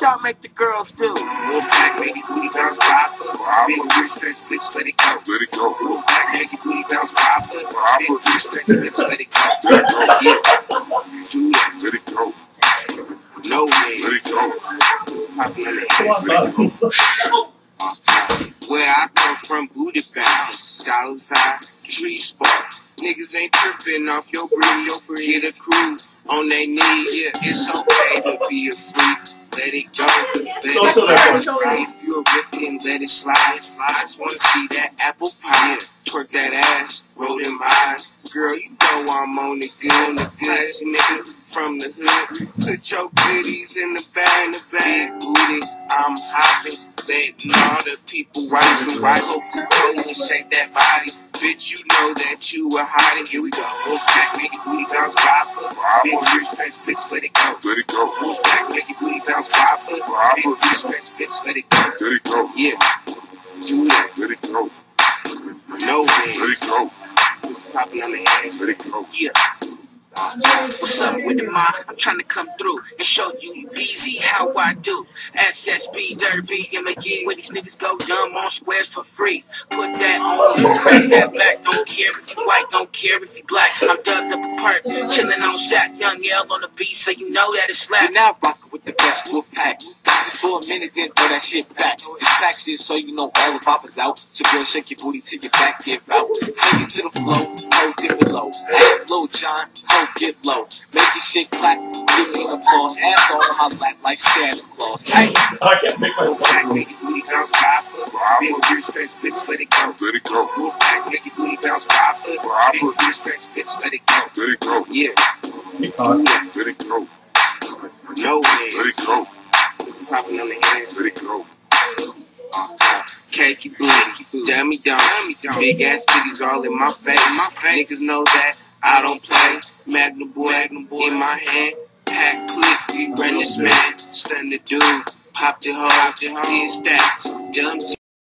y'all make the girls do? Wolfpack, make your booty bounce, proper. Big wrist stretch, bitch, let it go. Let it go. Wolfpack, make your booty bounce, proper. Big wrist stretch, bitch, let it go. Let it go. Yeah, do that. Let it go. No way. Let it go. Popping on the head. Where I come from, booty bounce, dollar sign, tree spark. Niggas ain't tripping off your breed. Get a crew on their knees. Yeah, it's okay to be a freak. Let it go. Let Don't it that slide. If you're a victim, let it slide. I just wanna see that apple pie. Twerk that ass, roll them eyes. Girl, you know I'm on the good, on the good. Nigga from the hood. Put your goodies in the bag, in the bag. Booty, I'm hopping. Letting all the people watch me right. Hope you go and shake that body. Bitch, you know that you a hottie. Here we go. Wolfpack, make your booty bounce, proper. Big wrist stretch, bitch, let it go. Let it go. Wolfpack, make your booty bounce. Big wrist stretch, bitch, let it go. Let it go. Yeah, do that. Let it go. No way. Let it go. Popping on the ass. Let it go. Yeah. What's up with the mind? I'm trying to come through and show you BZ how I do. SSB, Derby, and McGee. Where these niggas go dumb on squares for free. Put that on you, crack that back. Don't care if you white, don't care if you black. I'm dubbed up a perk, chilling on Shaq. Young L on the beat, so you know that it's slap. Now rockin' with the best wolf pack. For a minute, then throw that shit back. It's shit so you know all the poppers out. So girl, shake your booty till your back give out. Take it to the flow, hold different low. Hey, Lil Jon, hold get low. Make your shit clap, give me applause. Ass all on my lap like Santa Claus. Hey, I can't make myself Wolfpack, go. make your booty bounce, proper. Big wrist stretch, bitch, let it go. Let it go. Wolfpack, make your booty bounce, proper. Big wrist stretch, bitch, let it go. Let it go. Yeah, Be caught. Let it go. no way. Let it go. Popping on the hands. Let it go. Cakey booty, dummy dumb, big ass titties all in my face. My face. Niggas know that I don't play. Magnum boy, Magnum boy in my hand. Pack click, we run this man. Stun the dude, pop the hoe, hit stacks. Dumb